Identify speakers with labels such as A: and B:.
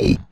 A: Hey.